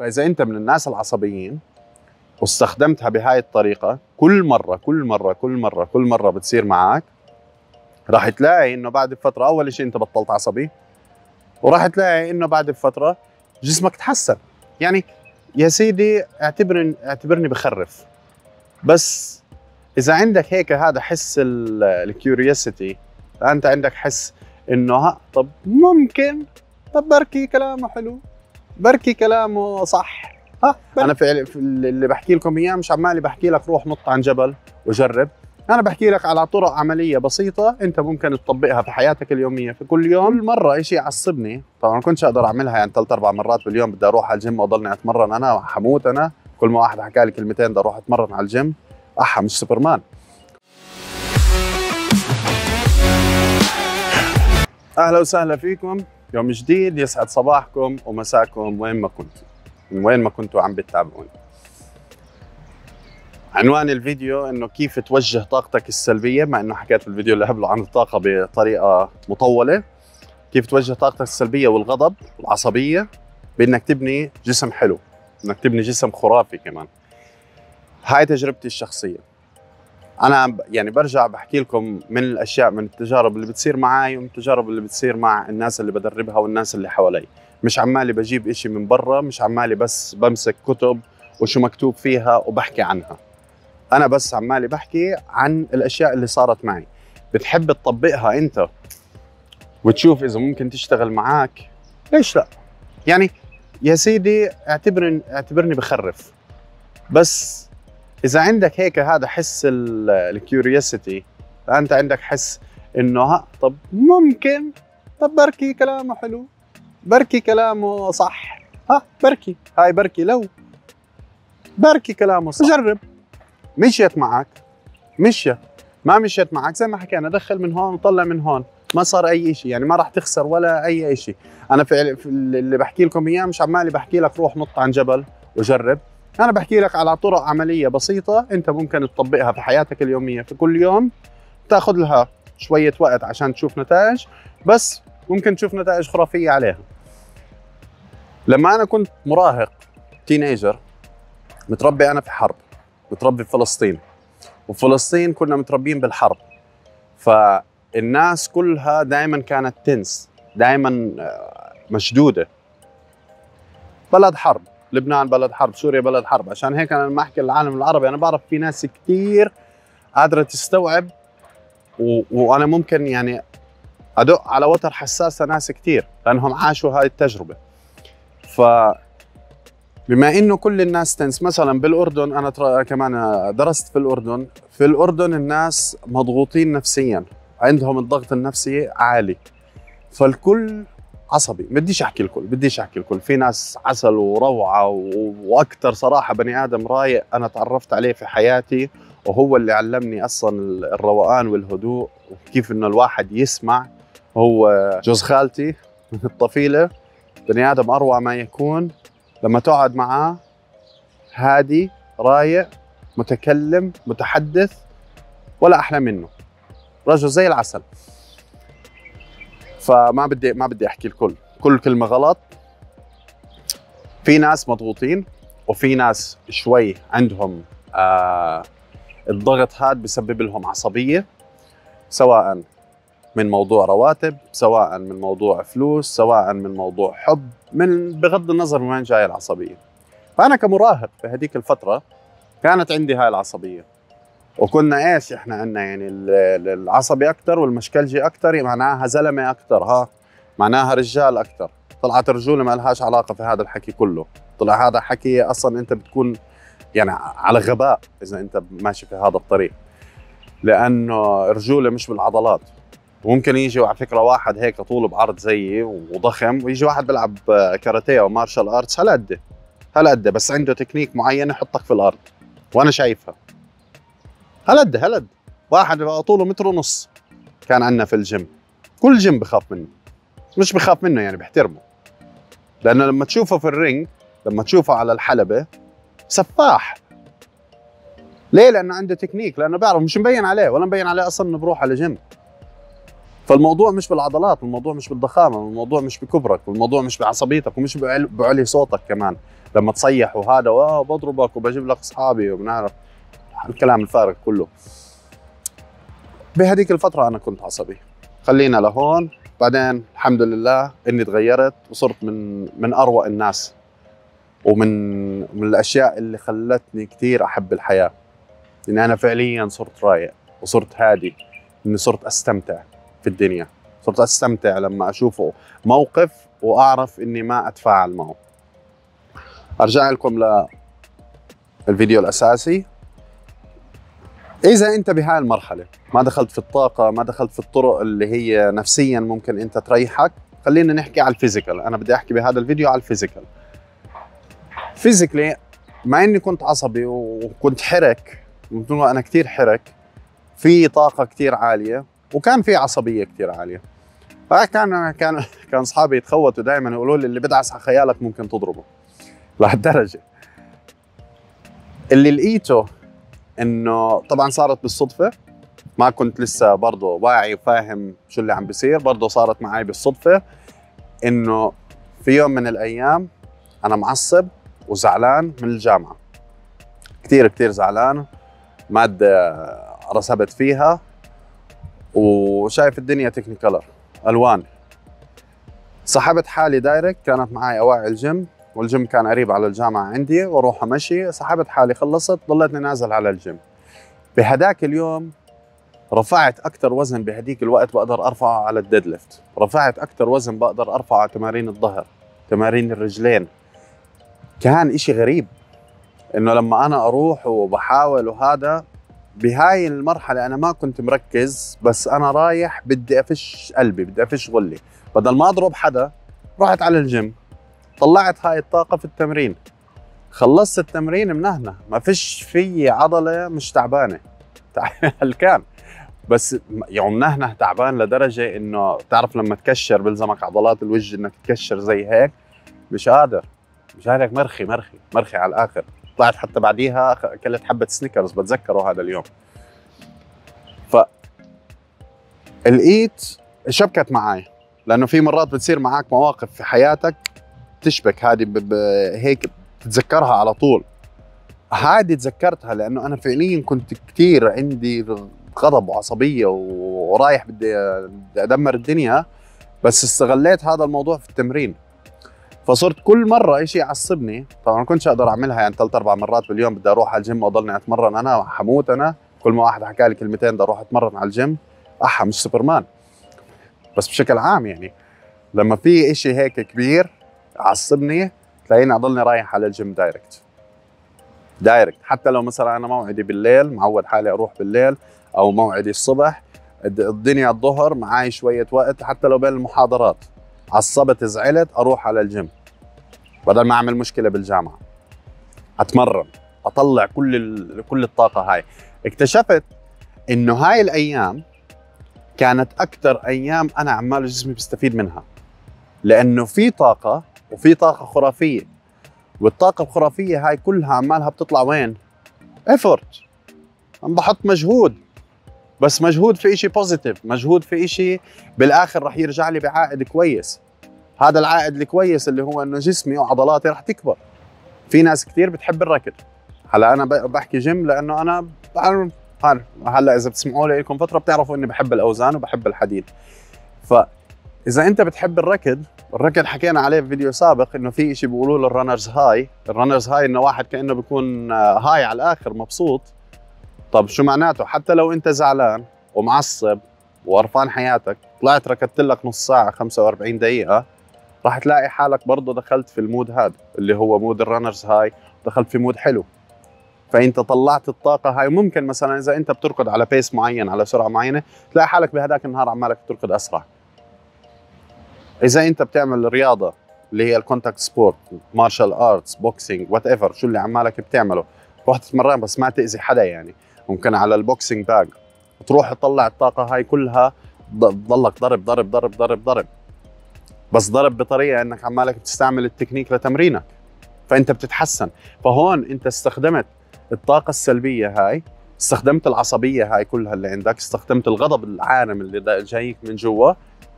فإذا أنت من الناس العصبيين واستخدمتها بهاي الطريقة كل مرة كل مرة كل مرة كل مرة بتصير معك راح تلاقي إنه بعد فتره أول شيء أنت بطلت عصبي وراح تلاقي إنه بعد فتره جسمك تحسن. يعني يا سيدي اعتبرني اعتبرني بخرف. بس إذا عندك هيك هذا حس الكيوريوسيتي انت عندك حس إنه ها طب ممكن طب بركي كلامه حلو. بركي كلامه صح. ها أنا في في اللي بحكي لكم إياه مش عمالي بحكي لك روح نط عن جبل وجرب. أنا بحكي لك على طرق عملية بسيطة أنت ممكن تطبقها في حياتك اليومية. في كل يوم كل مرة شيء يعصبني. طبعا ما كنتش أقدر أعملها يعني ثلاث أربع مرات باليوم بدي أروح على الجيم وأضلني أتمرن أنا حموت أنا. كل ما واحد حكى لي كلمتين بدي أروح أتمرن على الجيم. أحا مش سوبرمان. أهلا وسهلا فيكم. يوم جديد يسعد صباحكم ومساكم وين ما كنتوا. من وين ما كنتوا عم بتتابعوني. عنوان الفيديو إنه كيف توجه طاقتك السلبية مع إنه حكيت في الفيديو اللي قبله عن الطاقة بطريقة مطولة. كيف توجه طاقتك السلبية والغضب والعصبية؟ بانك تبني جسم حلو انك تبني جسم خرافي كمان. هاي تجربتي الشخصية. أنا يعني برجع بحكي لكم من الأشياء من التجارب اللي بتصير معي ومن التجارب اللي بتصير مع الناس اللي بدربها والناس اللي حوالي. مش عمالي بجيب إشي من برا مش عمالي بس بمسك كتب وشو مكتوب فيها وبحكي عنها. أنا بس عمالي بحكي عن الأشياء اللي صارت معي. بتحب تطبقها أنت وتشوف إذا ممكن تشتغل معك ليش لا؟ يعني يا سيدي اعتبرني اعتبرني بخرف. بس إذا عندك هيك هذا حس ال curiosity انت عندك حس إنه طب ممكن طب بركي كلامه حلو بركي كلامه صح ها بركي هاي بركي لو بركي كلامه صح. جرب. مشيت معك مشيت ما مشيت معك زي ما حكينا دخل من هون وطلع من هون ما صار أي شيء يعني ما راح تخسر ولا أي شيء أنا في اللي بحكي لكم إياه مش عمالي بحكي لك روح نط عن جبل وجرب. أنا بحكي لك على طرق عملية بسيطة أنت ممكن تطبقها في حياتك اليومية. في كل يوم تأخذ لها شوية وقت عشان تشوف نتائج بس ممكن تشوف نتائج خرافية عليها. لما أنا كنت مراهق تينيجر متربي أنا في حرب متربي في فلسطين وفلسطين كنا متربيين بالحرب. فالناس كلها دائما كانت تنس دائما مشدودة. بلد حرب. لبنان بلد حرب سوريا بلد حرب. عشان هيك أنا لما أحكي العالم العربي أنا بعرف في ناس كثير قادرة تستوعب و... وأنا ممكن يعني أدق على وتر حساس ناس كثير لأنهم عاشوا هاي التجربة. ف بما إنه كل الناس تنس مثلا بالأردن أنا ترى كمان درست في الأردن في الأردن الناس مضغوطين نفسيا عندهم الضغط النفسي عالي. فالكل عصبي. بديش أحكي الكل بديش أحكي الكل. في ناس عسل وروعة وأكثر صراحة بني آدم رايق أنا تعرفت عليه في حياتي وهو اللي علمني أصلا الروقان والهدوء وكيف إنه الواحد يسمع. هو جوز خالتي الطفيلة. بني آدم أروع ما يكون. لما تقعد معاه هادي رايق متكلم متحدث ولا أحلى منه. رجل زي العسل. فما بدي ما بدي أحكي الكل. كل كلمة غلط. في ناس مضغوطين وفي ناس شوي عندهم آه الضغط هذا بسبب لهم عصبية سواء من موضوع رواتب سواء من موضوع فلوس سواء من موضوع حب من بغض النظر من وين جاي العصبية. فأنا كمراهق في هذيك الفترة كانت عندي هاي العصبية. وكنا إيش إحنا عندنا يعني العصبي أكثر والمشكلجي أكثر معناها زلمه أكثر ها؟ معناها رجال أكثر طلعت الرجوله ما لهاش علاقة في هذا الحكي كله. طلع هذا حكي أصلا أنت بتكون يعني على غباء إذا أنت ماشي في هذا الطريق. لأنه الرجوله مش بالعضلات. ممكن يجي على فكرة واحد هيك طول بعرض زيي وضخم ويجي واحد بيلعب كاراتيه أو martial arts هالقد هالقد بس عنده تكنيك معين يحطك في الأرض. وأنا شايفها. هالقد هالقد. واحد طوله متر ونص كان عندنا في الجيم. كل جيم بخاف منه. مش بخاف منه يعني بحترمه. لأنه لما تشوفه في ال ring لما تشوفه على الحلبة سفاح. ليه؟ لأنه عنده تكنيك. لأنه بيعرف مش مبين عليه ولا مبين عليه أصلا إنه بروح على جيم فالموضوع مش بالعضلات الموضوع مش بالضخامة الموضوع مش بكبرك الموضوع مش بعصبيتك ومش بعل- بعلي صوتك كمان. لما تصيح وهذا واه بضربك وبجيب لك أصحابي وبنعرف. الكلام الفارغ كله. بهذيك الفترة أنا كنت عصبي. خلينا لهون. بعدين الحمد لله إني تغيرت وصرت من من أروع الناس ومن من الأشياء اللي خلتني كثير أحب الحياة. اني أنا فعليا صرت رايق وصرت هادي. اني صرت أستمتع في الدنيا. صرت أستمتع لما أشوفه موقف وأعرف إني ما أتفاعل معه. أرجع لكم للفيديو الأساسي. إذا أنت بهاي المرحلة ما دخلت في الطاقة ما دخلت في الطرق اللي هي نفسيا ممكن أنت تريحك خلينا نحكي على ال physical. أنا بدي أحكي بهذا الفيديو على ال physical. فيزيكلي مع إني كنت عصبي وكنت حرك أنا كثير حرك في طاقة كثير عالية وكان في عصبية كثير عالية. فكان كان كان أصحابي يتخوتوا دائما يقولوا لي اللي بدعس على خيالك ممكن تضربه. لهالدرجة. اللي لقيته إنه طبعا صارت بالصدفة. ما كنت لسه برضه واعي وفاهم شو اللي عم بيصير برضه صارت معي بالصدفة إنه في يوم من الأيام أنا معصب وزعلان من الجامعة. كثير كثير زعلان مادة رسبت فيها وشايف الدنيا technicolor ألوان. سحبت حالي direct كانت معي أواعي ال gym وال gym كان قريب على الجامعة عندي وأروح أمشي. سحبت حالي خلصت ضليتني نازل على الجيم. بهداك اليوم رفعت أكثر وزن بهديك الوقت بقدر أرفعه على ال deadlift رفعت أكثر وزن بقدر أرفعه على تمارين الظهر تمارين الرجلين. كان إشي غريب إنه لما أنا أروح وبحاول وهذا بهاي المرحلة أنا ما كنت مركز بس أنا رايح بدي أفش قلبي بدي أفش غلي. بدل ما أضرب حدا رحت على الجيم. طلعت هاي الطاقة في التمرين. خلصت التمرين منهنة ما فيش في عضلة مش تعبانة. هل كان. بس يوم نهنه تعبان لدرجة إنه تعرف لما تكشر بلزمك عضلات الوجه إنك تكشر زي هيك مش قادر. مش قادر. مرخي مرخي مرخي على الآخر. طلعت حتى بعديها أكلت حبة سنيكرز بتذكره هذا اليوم. ف لقيت شبكت معي لأنه في مرات بتصير معك مواقف في حياتك تشبك هذه. هيك بتتذكرها على طول. هذه تذكرتها لأنه أنا فعليا كنت كثير عندي غضب وعصبية ورايح بدي أدمر الدنيا بس استغليت هذا الموضوع في التمرين. فصرت كل مرة شيء يعصبني طبعا ما كنتش أقدر أعملها يعني ثلاث أربع مرات باليوم بدي أروح على الجيم وأضلني أتمرن أنا حموت أنا. كل ما واحد حكى لي كلمتين بدي أروح أتمرن على الجيم أحا مش سوبرمان. بس بشكل عام يعني لما في إشي هيك كبير يعصبني تلاقيني أضلني رايح على ال gym direct direct حتى لو مثلا أنا موعدي بالليل معود حالي أروح بالليل أو موعدي الصبح الدنيا الظهر معي شوية وقت حتى لو بين المحاضرات. عصبت زعلت أروح على الجيم. بدل ما أعمل مشكلة بالجامعة. أتمرن. أطلع كل. كل الطاقة هاي. اكتشفت إنه هاي الأيام كانت أكثر أيام أنا عمال جسمي بيستفيد منها. لأنه في طاقة وفي طاقة خرافية. والطاقة الخرافية هاي كلها عمالها بتطلع وين؟ effort عم بحط مجهود. بس مجهود في إشي positive مجهود في إشي بالآخر رح يرجع لي بعائد كويس. هذا العائد الكويس اللي هو إنه جسمي وعضلاتي رح تكبر. في ناس كثير بتحب الركض. هلا أنا بحكي جيم لأنه أنا بعرف هلا إذا بتسمعوا لي لكم فترة بتعرفوا إني بحب الأوزان وبحب الحديد. فاذا أنت بتحب الركض الركض حكينا عليه في فيديو سابق إنه في شيء بيقولوا له ال runner's high ال runner's high إنه واحد كأنه بيكون high على الآخر مبسوط. طب شو معناته؟ حتى لو أنت زعلان ومعصب وقرفان حياتك طلعت ركضت لك نص ساعة 45 دقيقة راح تلاقي حالك برضه دخلت في ال mood هذا اللي هو mood ال runner's high دخلت في mood حلو. فأنت طلعت الطاقة هاي. ممكن مثلا إذا أنت بتركض على pace معين على سرعة معينة تلاقي حالك بهداك النهار عمالك تركض أسرع. إذا أنت بتعمل رياضة اللي هي ال contact sport martial arts boxing whatever شو اللي عمالك بتعمله. روح تتمرن بس ما تأذي حدا يعني. ممكن على ال boxing bag تروح تطلع الطاقة هاي كلها تضلك ضرب ضرب ضرب ضرب ضرب. بس ضرب بطريقة إنك عمالك بتستعمل التكنيك لتمرينك فأنت بتتحسن. فهون أنت استخدمت الطاقة السلبية هاي استخدمت العصبية هاي كلها اللي عندك استخدمت الغضب العارم اللي جايك من جوا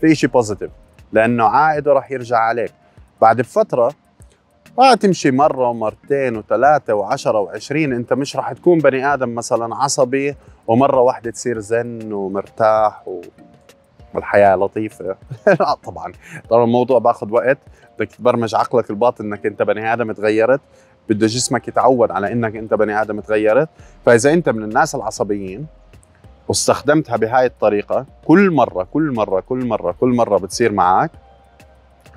في شيء positive لأنه عائده راح يرجع عليك. بعد بفترة راح تمشي مرة ومرتين وثلاثة وعشرة وعشرين أنت مش راح تكون بني آدم مثلا عصبي ومرة واحدة تصير زن ومرتاح و... والحياة لطيفة. لا طبعا. طبعا الموضوع بأخذ وقت. بدك تبرمج عقلك الباطن إنك أنت بني آدم تغيرت. بده جسمك يتعود على إنك أنت بني آدم تغيرت. فإذا أنت من الناس العصبيين واستخدمتها بهاي الطريقة كل مرة كل مرة كل مرة كل مرة بتصير معك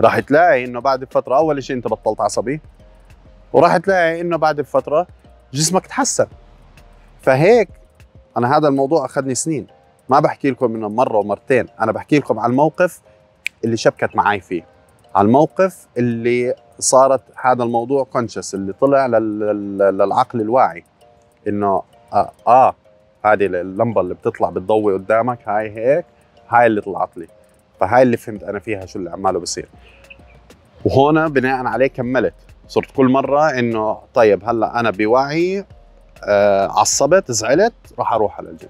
راح تلاقي إنه بعد فترة أول شيء أنت بطلت عصبي وراح تلاقي إنه بعد فترة جسمك تحسن. فهيك أنا هذا الموضوع أخذني سنين. ما بحكي لكم إنه مرة ومرتين أنا بحكي لكم على الموقف اللي شبكت معي فيه على الموقف اللي صارت هذا الموضوع كونشس اللي طلع للعقل الواعي إنه آه, آه هذه اللمبة اللي بتطلع بتضوي قدامك هاي هيك هاي اللي طلعت لي. فهاي اللي فهمت أنا فيها شو اللي عماله بصير. وهون بناء عليه كملت. صرت كل مرة إنه طيب هلأ أنا بوعي آه عصبت زعلت راح أروح على الجيم.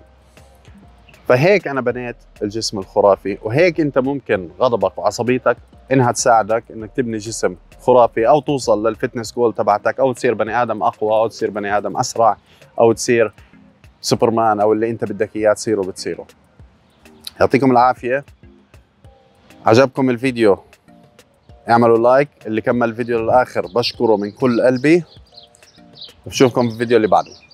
فهيك أنا بنيت الجسم الخرافي. وهيك أنت ممكن غضبك وعصبيتك إنها تساعدك إنك تبني جسم خرافي أو توصل لل fitness goal تبعتك أو تصير بني آدم أقوى أو تصير بني آدم أسرع أو تصير سوبرمان أو اللي أنت بدك إياه تصيره بتصيره. يعطيكم العافية. عجبكم الفيديو؟ اعملوا لايك. اللي كمل الفيديو للآخر بشكره من كل قلبي. بشوفكم في الفيديو اللي بعده.